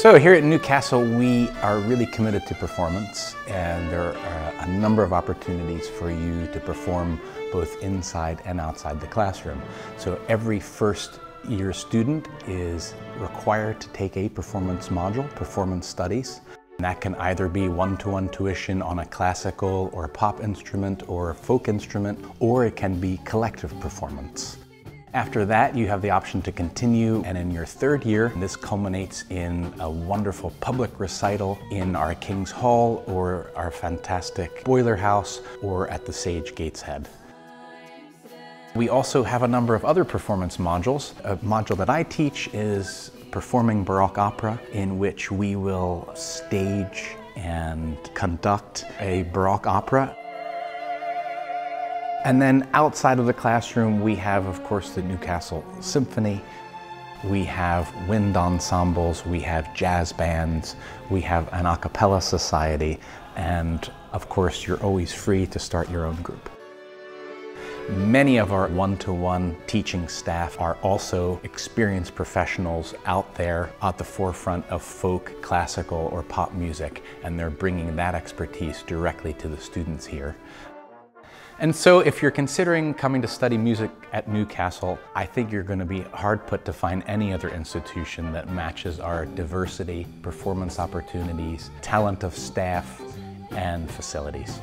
So here at Newcastle, we are really committed to performance and there are a number of opportunities for you to perform both inside and outside the classroom. So every first year student is required to take a performance module, performance studies. And that can either be one-to-one -one tuition on a classical or a pop instrument or a folk instrument, or it can be collective performance. After that, you have the option to continue, and in your third year, this culminates in a wonderful public recital in our King's Hall or our fantastic Boiler House or at the Sage Gateshead. We also have a number of other performance modules. A module that I teach is performing Baroque opera, in which we will stage and conduct a Baroque opera and then outside of the classroom, we have, of course, the Newcastle Symphony. We have wind ensembles, we have jazz bands, we have an a cappella society, and of course, you're always free to start your own group. Many of our one-to-one -one teaching staff are also experienced professionals out there at the forefront of folk, classical, or pop music, and they're bringing that expertise directly to the students here. And so if you're considering coming to study music at Newcastle, I think you're going to be hard put to find any other institution that matches our diversity, performance opportunities, talent of staff, and facilities.